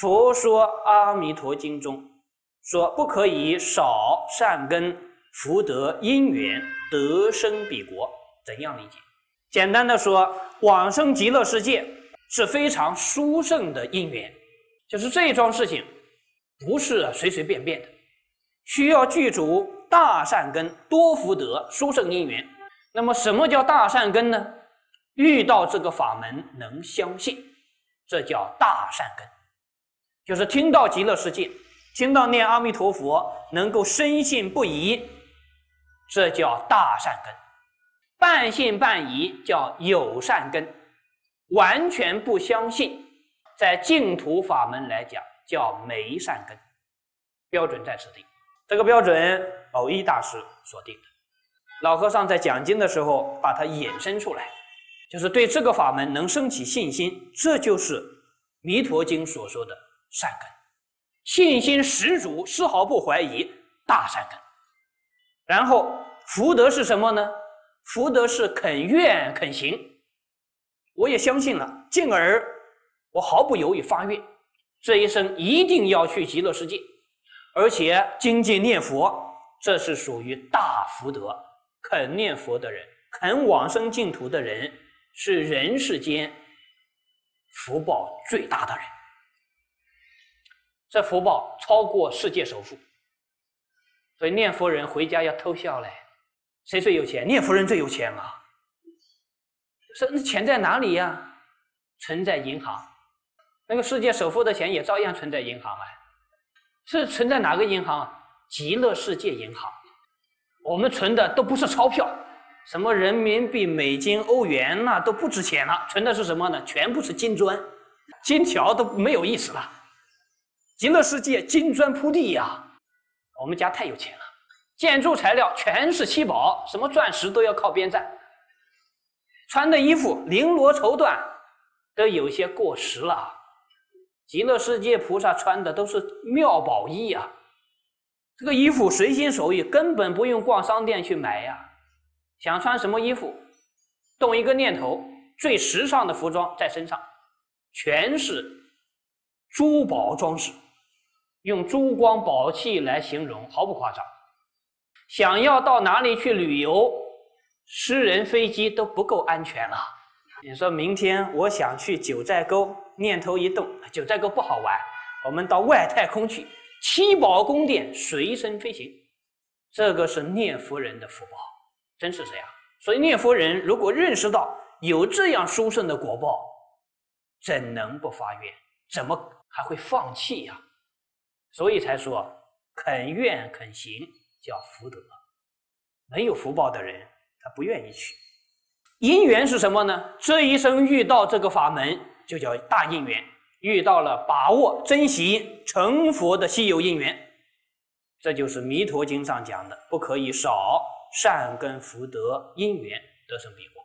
佛说《阿弥陀经》中说，不可以少善根福德因缘得生彼国。怎样理解？简单的说，往生极乐世界是非常殊胜的因缘，就是这一桩事情不是随随便便的，需要具足大善根、多福德、殊胜因缘。那么，什么叫大善根呢？遇到这个法门能相信，这叫大善根。就是听到极乐世界，听到念阿弥陀佛，能够深信不疑，这叫大善根；半信半疑叫有善根；完全不相信，在净土法门来讲叫没善根。标准在此地，这个标准偶一大师所定的。老和尚在讲经的时候把它衍生出来，就是对这个法门能升起信心，这就是《弥陀经》所说的。善根，信心十足，丝毫不怀疑，大善根。然后福德是什么呢？福德是肯愿肯行。我也相信了，进而我毫不犹豫发愿，这一生一定要去极乐世界，而且精进念佛，这是属于大福德。肯念佛的人，肯往生净土的人，是人世间福报最大的人。这福报超过世界首富，所以念佛人回家要偷笑嘞。谁最有钱？念佛人最有钱啊！是那钱在哪里呀？存在银行。那个世界首富的钱也照样存在银行啊。是存在哪个银行？极乐世界银行。我们存的都不是钞票，什么人民币、美金、欧元那都不值钱了。存的是什么呢？全部是金砖，金条都没有意思了。极乐世界金砖铺地呀，我们家太有钱了，建筑材料全是七宝，什么钻石都要靠边站。穿的衣服绫罗绸缎都有些过时了，极乐世界菩萨穿的都是妙宝衣呀，这个衣服随心所欲，根本不用逛商店去买呀。想穿什么衣服，动一个念头，最时尚的服装在身上，全是珠宝装饰。用珠光宝气来形容毫不夸张。想要到哪里去旅游，私人飞机都不够安全了。你说明天我想去九寨沟，念头一动，九寨沟不好玩，我们到外太空去，七宝宫殿随身飞行，这个是念佛人的福报，真是这样。所以念佛人如果认识到有这样殊胜的果报，怎能不发愿？怎么还会放弃呀？所以才说肯愿肯行叫福德，没有福报的人他不愿意去。因缘是什么呢？这一生遇到这个法门就叫大因缘，遇到了把握珍惜成佛的稀有因缘，这就是《弥陀经》上讲的，不可以少善根福德因缘得生彼国。